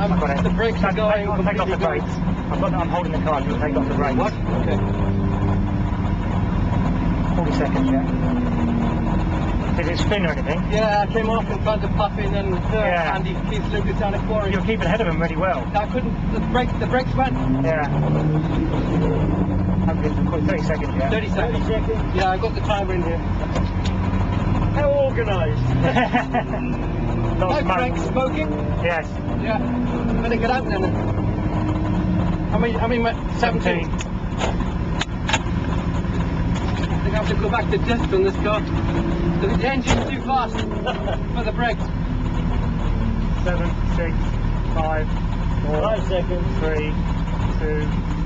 I'm, I've got it. the brakes are going I'll take off the brakes. I've got, I'm holding the car. You'll take off the brakes. What? Okay. 40 seconds, yeah. Did it spin or anything? Yeah, I came off in front of Puffin and uh, Yeah. Andy Keith Lucas down at Quarry. You were keeping ahead of him really well. I couldn't, the brake, the brakes went. Yeah. Quick. 30 seconds, yeah. 30 seconds. Yeah, I got the timer in here. How organised. Not Hi, smoke. Smoking? Yes. Yeah. Better get out then. I mean, I mean, 17. 17. I think I have to go back to disc on this car. The engine's too fast for the brakes. 7, 6, 5, 4, Five seconds. 3, 2,